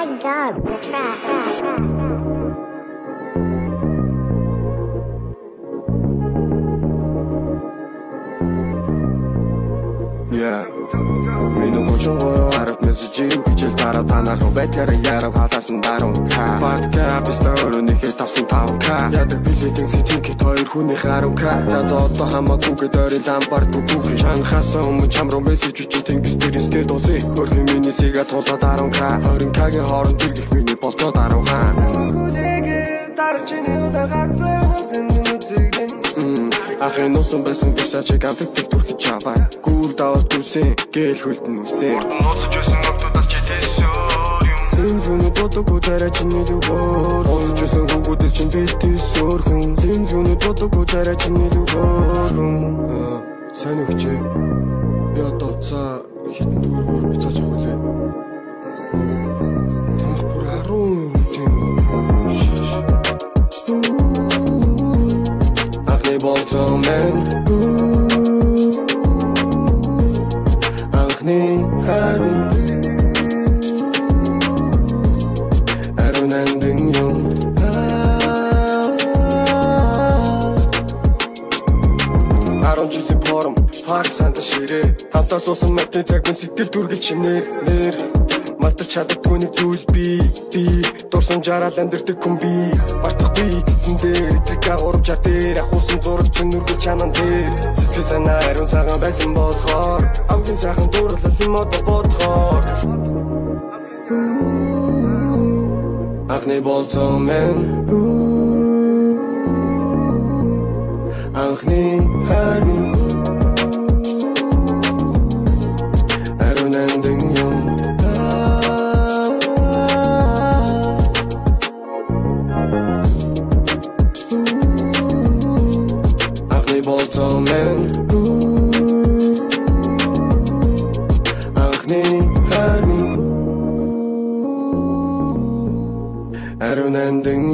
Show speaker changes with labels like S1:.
S1: Mad Dog the
S2: Yeah, me no go want your харав мессежийг хичээл дараа танаар руу байтараа ярав хатаасан даруун ка. Подкаст бистэ өрөөнийхээ тавсан 5k. Ядаг билетийн сэтгийд хоёр хүний 10k. За за одоо хамаагүйгээ дөрөв ламбар бүгүү. Чанхаас өмнө чам руу мессеж үчи тэнгис дээрээс гээд уусаа. Хөрхи миний сига тулаад 10k. 20k-гийн хооронд тэргэх миний болцоо даруун хаа. Ахын нуусан байсан бишаа чиг амтдаг түрхэж чаваа. Гүүр даваад дүсэн гээл хөлтөн үсэн.
S3: Нууцж байсан октодол чи тэсөөр юм
S2: Тэн зүүн дутуу зарай чиний любовь. Ууцж байсан хүүгүүдэр чин битээсөөр хүн. Тэн зүүн дутуу зарай чиний любовь. Сайн өгчээ. Би одоо уцаа хитэн дүүргөөр буцааж авах үлээ. Ахны болцсон мен Анхны харин Арун андын юм Арун жилийн форум Парк санта ширээ Хамтаа суусан матны цаг минь сэтгэл дүргэл чинээр нэр чаддгүй нэг зүйл би би. Дурсан жарал амьдэрдэг хүн би. Мартахгүй гэсэн дээр этрика урам чар дээр. Ахуусан зураг чин нүргэл чанан дээр. Сэтгэл санаа ариун цагаан байсан болохоор Амгийн сайхан дурлал юм одоо бодхоор Анхны болцсон мен Анхны Анхны болцсон мен Анхны харин Ариун андын юм